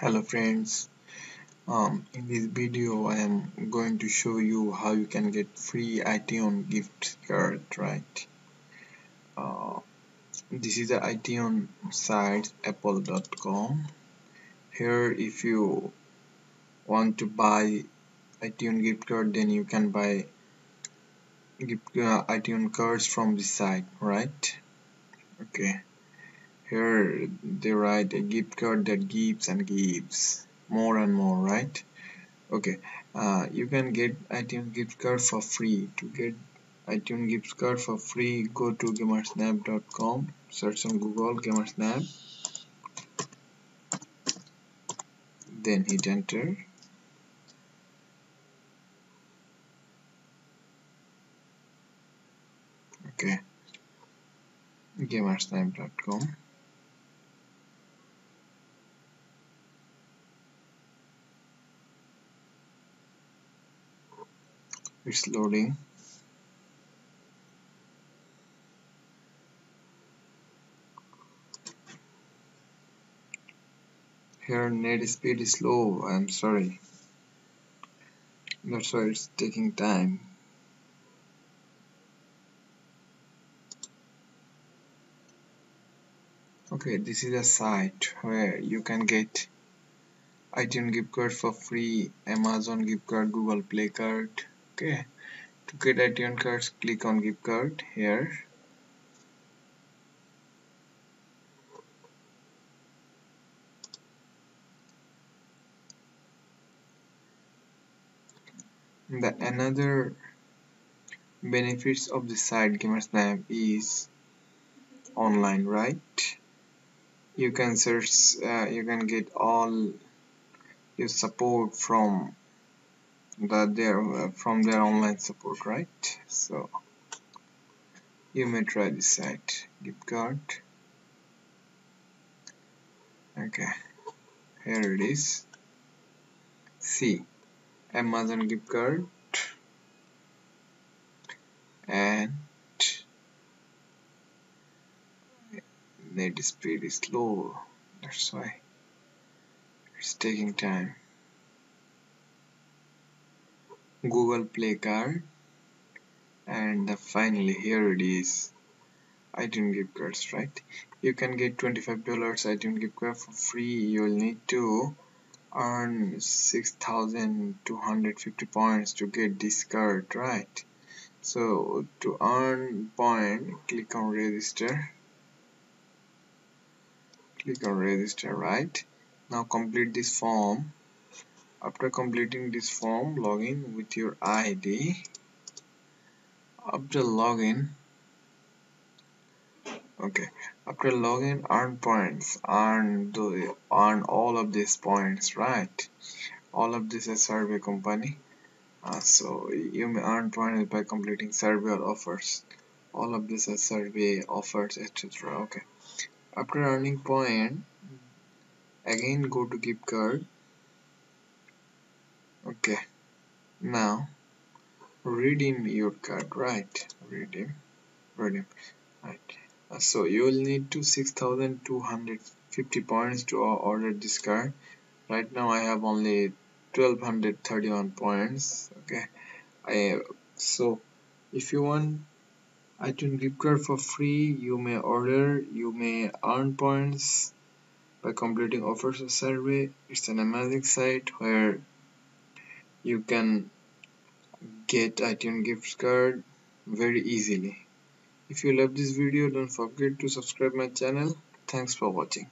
hello friends um, in this video I am going to show you how you can get free iTunes gift card right? Uh, this is the iTunes site apple.com here if you want to buy iTunes gift card then you can buy gift uh, iTunes cards from this site right? Okay here they write a gift card that gives and gives. More and more right? Okay uh, you can get iTunes gift card for free. To get iTunes gift card for free go to gamersnab.com search on Google gamersnab. Then hit enter. Okay. Gamersnab.com it's loading. Here net speed is slow I'm sorry. That's why it's taking time. Okay this is a site where you can get iTunes gift card for free Amazon gift card Google Play card okay. To get iTunes cards click on gift card here. The another benefits of the site gamersnab is online right? You can search uh, you can get all your support from that their uh, from their online support right? So you may try this site gift card okay here it is. See Amazon gift card and net speed is slow that's why it's taking time Google Play card. And finally here it is. iTunes gift cards right? You can get $25 iTunes gift card for free. You'll need to earn 6250 points to get this card right? So to earn point click on register. Click on register right? Now complete this form after completing this form login with your ID after login okay. After login earn points. Earn the earn all of these points right? All of this is survey company. Uh, so you may earn points by completing survey offers. All of this is survey offers etc okay. After earning point again go to gift card okay. Now redeem your card right? Redeem redeem right. Uh, so you will need to 6250 points to order this card. Right now I have only 1231 points okay? I so if you want iTunes gift card for free you may order you may earn points by completing offers survey. It's an amazing site where you can get iTunes gift card very easily. If you love this video don't forget to subscribe my channel. Thanks for watching